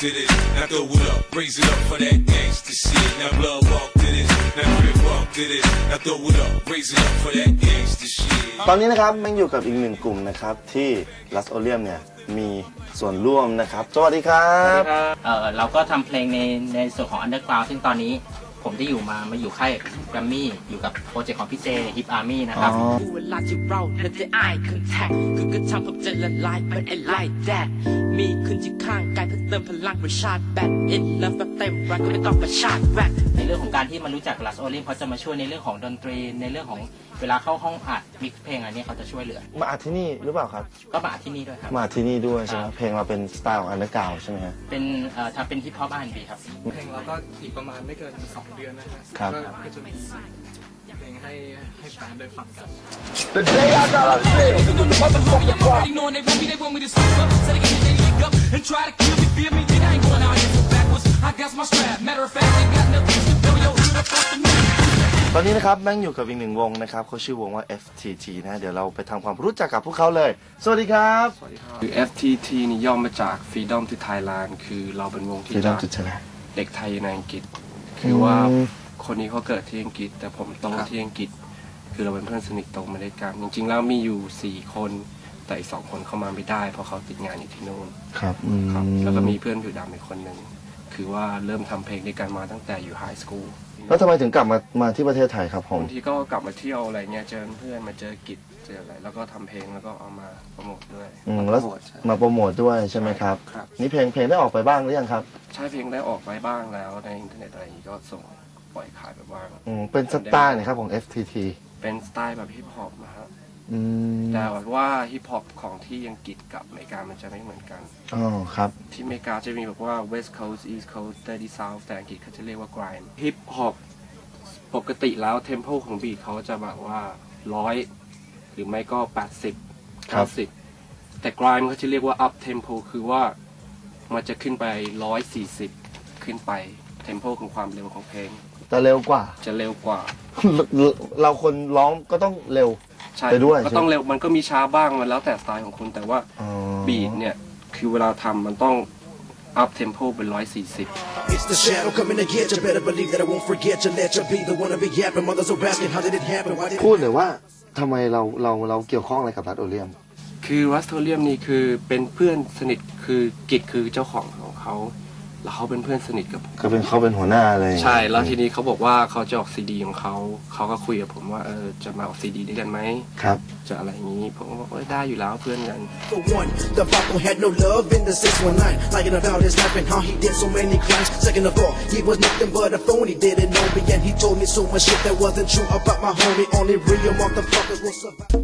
to this. Now throw it up, raise it up for that gangsta shit. Now blood walk to this. Now drip walk to this. Now throw it up, raise it up for that gangsta shit. ตอนนี้นะครับแม่งอยู่กับอีกหนึ่งกลุ่มนะครับที่ลัสโอเลียมเนี่ยมีส่วนร่วมนะครับ สวัสดีครับ เอ่อเราก็ทำเพลงในในส่วนของ Underground ซึ่งตอนนี้ ผมที่อยู่มามาอยู่ค่ายแกรมมี่อยู่กับโปรเจกต์ของพี่เจ Hip Army นะครับ อ๋อเวลาที่เราและได้ eye contact คือก็ทำผมจะละลาย but I like that มีคุณที่ข้างกายเพื่อเติมพลังประชาร์จแบต in love แบบเต็มรักก็ไม่ต้องไปชาร์จแบต ในเรื่องของการที่มารู้จักลัสโอลิมเขาจะมาช่วยในเรื่องของดนตรี ในเรื่องของเวลาเข้าห้องอัด mix เพลงอันนี้เขาจะช่วยเหลือ มาอัดที่นี่หรือเปล่าครับ ก็มาอัดที่นี่ด้วยครับ มาอัดที่นี่ด้วยใช่ไหมเพลงเราเป็นสไตล์ของ underground ใช่ไหมฮะ เป็นเอ่อทำเป็นฮิปฮอป R&B ครับ เพลงเราก็อีกประมาณไม่เกิน2เดือนนะฮะครับก็ก็จะมีเพลงให้ให้แฟนได้ฟังกัน already knowing they want me, they want me to slip up. So they get me, they lick up and try to kill me, feel me. Then I ain't going out here so backwards. I got my strap. Matter of fact, they got nothing to fill your hood up off the map. ตอนนี้นะครับแม่งอยู่กับอีกหนึ่งวงนะครับเขาชื่อวงว่า FTT นะ เดี๋ยวเราไปทำความรู้จักกับพวกเขาเลย สวัสดีครับคือ FTT นี่ย่อมาจาก Freedom to Thailand คือเราเป็นวงที่ที่รัเรากจุดชนะเด็กไทยในอังกฤษ คือว่าอืมคนนี้เขาเกิดที่อังกฤษ แต่ผมโตครับที่อังกฤษ คือเราเป็นเพื่อนสนิทโตมาด้วยกันจริงๆแล้วมีอยู่4คนแต่อีกสองคนเข้ามาไม่ได้ เพราะเขาติดงานอยู่ที่นู่นครับอืมครับแล้วก็มีเพื่อนผิวดำอีกคนหนึ่ง คือว่าเริ่มทำเพลงด้วยกันมาตั้งแต่อยู่ high school แล้วทำไมถึงกลับมามาที่ประเทศไทยครับผมบางทีก็กลับมาเที่ยวอะไรเงี้ยเจอเพื่อนมาเจอกิจเจออะไรแล้วก็ทำเพลงแล้วก็เอามาโปรโมทด้วยอืมมาแล้วโปรโมทใช่ มาโปรโมทด้วยใช่ไหมครับ ครับ นี่เพลงเพลงได้ออกไปบ้างหรือยังครับใช่เพลงได้ออกไปบ้างแล้วในอินเทอร์เน็ตอะไรอย่างงี้ก็ส่งปล่อยขายไปบ้าง อืมเป็นสไตล์ไหนครับของ FTT เป็นสไตล์แบบฮิปฮอปนะฮะ อืม แต่ว่าฮิปฮอปของที่อังกฤษกับอเมริกามันจะไม่เหมือนกัน อ๋อครับ ที่อเมริกาจะมีแบบว่า West Coast East Coast Dirty South แต่อังกฤษเขาจะเรียกว่า grime ฮิปฮอปปกติแล้วเทมโ o ของบีทเขาจะแบบว่าร้อยหรือไม่ก็ 80 ครับ 90 แต่ grime เขาจะเรียกว่า up tempo คือว่ามันจะขึ้นไป 140 ขึ้นไปเทมโ o ของความเร็วของเพลง จะเร็วกว่า จะเร็วกว่า เราคนร้องก็ต้องเร็ว ใช่ไปด้วยก็ต้องเร็วมันก็มีช้าบ้างมันแล้วแต่สไตล์ของคุณแต่ว่าอ๋อบีทเนี่ยคือเวลาทำมันต้อง up tempo เป็น140 It's the shadow coming to get you. Better believe that I won't forget you. Let you be the one to be yapping. Mothers are asking, how did it happen? Why did it พูดหน่อยว่าทำไมเราเราเราเกี่ยวข้องอะไรกับรัสโอเลียม คือวัสโทเลียมนี่คือเป็นเพื่อนสนิทคือกิจคือเจ้าของของเขา แล้วเขาเป็นเพื่อนสนิทกับผมก็เป็นเขาเป็นหัวหน้าเลยใช่ แล้วทีนี้เขาบอกว่าเขาจะออกซีดีของเขาเขาก็คุยกับผมว่าเออจะมาออกซีดีด้วยกันไหมครับ จะอะไรอย่างนี้ผมก็บอกเออได้อยู่แล้วเพื่อนกัน for one? The Vato had no love in the 619. Lying about his life and how he did so many crimes. Second of all, he was nothing but a phony. Didn't know me and he told me so much shit that wasn't true about my homie. Only real motherfuckers will survive.